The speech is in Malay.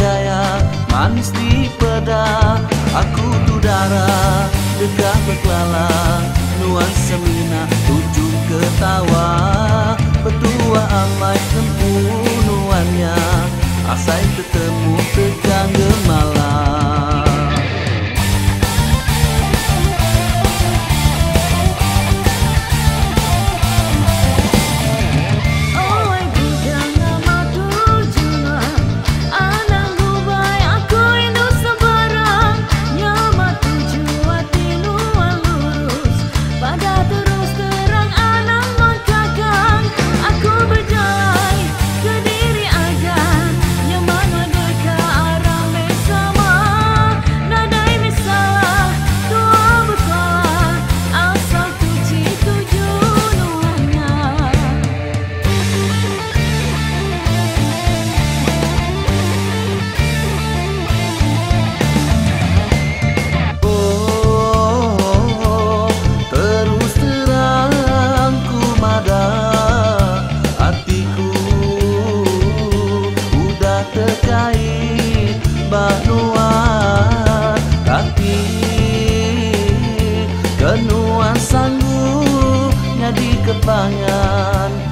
gaya di peda. Aku tu darah Dekah berkelala. Nuansa mina Tujuh ketawa. Petua amai Tempunuannya Asai ketemu kenuan sanggupnya di kepangan